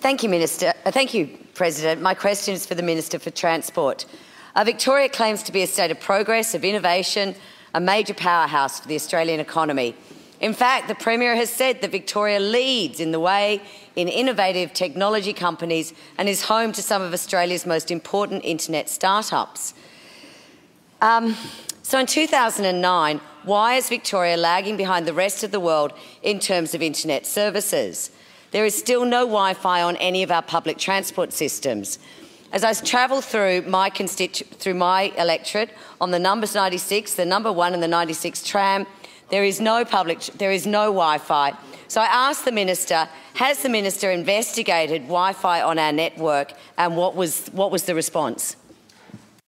Thank you, Minister. Uh, thank you, President. My question is for the Minister for Transport. Uh, Victoria claims to be a state of progress, of innovation, a major powerhouse for the Australian economy. In fact, the Premier has said that Victoria leads in the way in innovative technology companies and is home to some of Australia's most important internet startups. Um, so in 2009, why is Victoria lagging behind the rest of the world in terms of internet services? There is still no Wi-Fi on any of our public transport systems. As I travel through my through my electorate on the numbers 96, the number one and the 96 tram, there is no public, there is no Wi-Fi. So I asked the minister, has the minister investigated Wi-Fi on our network, and what was what was the response?